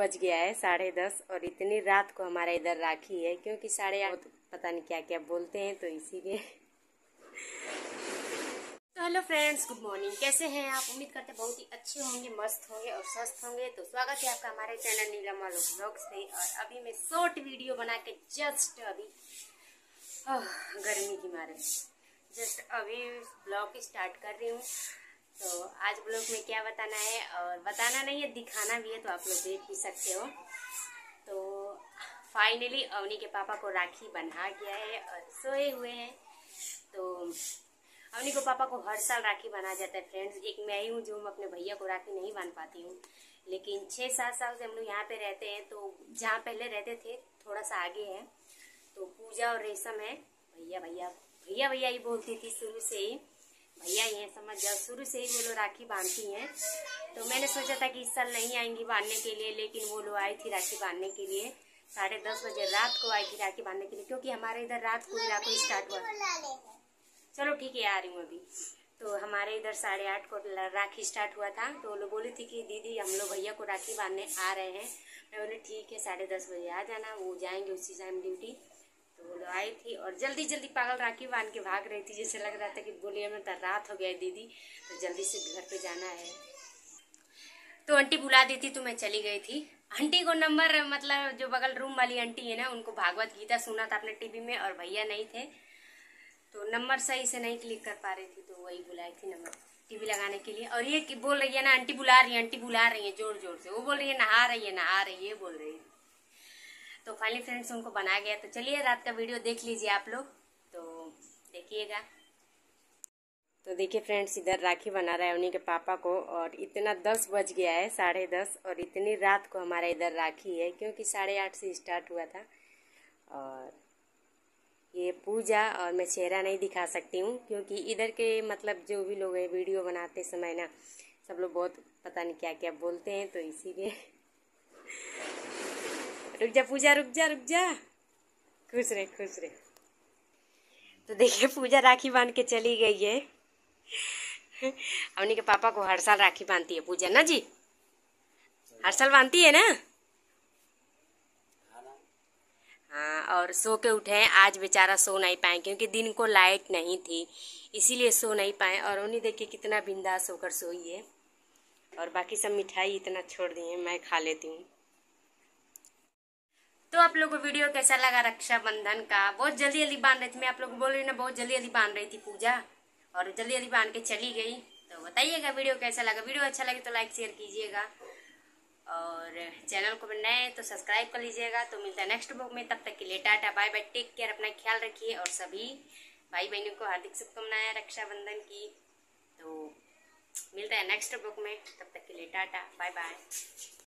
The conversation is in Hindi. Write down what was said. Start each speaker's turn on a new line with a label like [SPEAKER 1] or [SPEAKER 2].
[SPEAKER 1] बज गया है, साढ़े दस, और इतनी रात को हमारा इधर राखी है, क्योंकि साढ़े आठ, पता नहीं क्या क्या बोलते हैं तो इसीलिए। तो हेलो फ्रेंड्स, गुड मॉर्निंग। कैसे हैं आप? उम्मीद करते बहुत ही अच्छे होंगे, मस्त होंगे और स्वस्थ होंगे। तो स्वागत है आपका हमारे चैनल नीलम ब्लॉग्स में। और अभी मैं शॉर्ट वीडियो बना के जस्ट अभी गर्मी की मारे। जस्ट अभी ब्लॉग स्टार्ट कर रही हूँ। तो आज ब्लॉग में क्या बताना है? और बताना नहीं है, दिखाना भी है तो आप लोग देख भी सकते हो। तो फाइनली अवनी के पापा को राखी बंधा गया है और सोए हुए हैं। तो अवनी को पापा को हर साल राखी बना जाता है फ्रेंड्स एक मैं ही हूँ जो मैं अपने भैया को राखी नहीं बाँध पाती हूँ। लेकिन छः सात साल से हम लोग यहाँ पे रहते हैं तो जहाँ पहले रहते थे, थोड़ा सा आगे है। तो पूजा और रेशम है। भैया भैया भैया भैया ही बोलती थी शुरू से ही। भैया, ये समझ जाओ, शुरू से ही वो लोग राखी बांधती हैं। तो मैंने सोचा था कि इस साल नहीं आएँगी बांधने के लिए, लेकिन वो लोग आई थी राखी बांधने के लिए। साढ़े दस बजे रात को आई थी राखी बांधने के लिए, क्योंकि हमारे इधर रात को ही राखी स्टार्ट हुआ चलो ठीक है, आ रही हूँ अभी। तो हमारे इधर साढ़े आठ को राखी स्टार्ट हुआ था। तो वो लोग बोली थी कि, दीदी, हम लोग भैया को राखी बांधने आ रहे हैं। मैं बोले, ठीक है, साढ़े दस बजे आ जाना, वो जाएँगे उसी टाइम ड्यूटी तो वो लोग आई थी और जल्दी जल्दी पागल राखी बाँध के भाग रही थी। जैसे लग रहा था कि बोलिए में तो रात हो गया दीदी तो जल्दी से घर पे जाना है। तो आंटी बुला दी थी तो मैं चली गई थी। आंटी को नंबर मतलब जो बगल रूम वाली आंटी है ना, उनको भागवत गीता सुना था अपने टीवी में, और भैया नहीं थे। तो नंबर सही से नहीं क्लिक कर पा रही थी तो वही बुलाई थी नंबर टीवी लगाने के लिए। और ये बोल रही है ना, आंटी बुला रही है, आंटी बुला रही है ज़ोर ज़ोर से। वो बोल रही है, नहा रही है, नहा रही है, बोल रही है। तो फाइनली फ्रेंड्स उनको बना गया। तो चलिए रात का वीडियो देख लीजिए आप लोग। तो देखिएगा। तो देखिए फ्रेंड्स इधर राखी बना रहा है उन्हीं के पापा को और इतना दस बज गया है, साढ़े दस, और इतनी रात को हमारा इधर राखी है, क्योंकि साढ़े आठ से स्टार्ट हुआ था। और ये पूजा और मैं चेहरा नहीं दिखा सकती हूँ, क्योंकि इधर के मतलब जो भी लोग हैं, वीडियो बनाते समय ना, सब लोग बहुत पता नहीं क्या क्या बोलते हैं तो इसीलिए रुक जा, पूजा, रुक जा रुक जा। खुश रहे खुश रहे। तो देखिए, पूजा राखी बाँध के चली गई है। अपनी के पापा को हर साल राखी बांधती है, पूजा ना जी? हर साल बांधती है ना? हाँ और सो के उठे हैं। आज बेचारा सो नहीं पाए, क्योंकि दिन को लाइट नहीं थी, इसीलिए सो नहीं पाए। और उन्हें देखिए, कितना बिंदास होकर सोई है। और बाकी सब मिठाई इतना छोड़ दी है, मैं खा लेती हूँ। तो आप लोग को वीडियो कैसा लगा रक्षाबंधन का? बहुत जल्दी जल्दी बाँध रही थी। मैं आप लोग बोल रही ना, बहुत जल्दी जल्दी बाँध रही थी पूजा। और जल्दी जल्दी बाँध के चली गई। तो बताइएगा वीडियो कैसा लगा? वीडियो अच्छा लगे तो लाइक, शेयर कीजिएगा। और चैनल को नए तो सब्सक्राइब कर लीजिएगा। तो मिलता है नेक्स्ट बुक में। तब तक के लिए tata, bye bye, take care, अपना ख्याल रखिए। और सभी भाई बहनों को हार्दिक शुभकामनाएँ रक्षाबंधन की। तो मिलता है नेक्स्ट बुक में। तब तक के लिए टाटा, बाय बाय।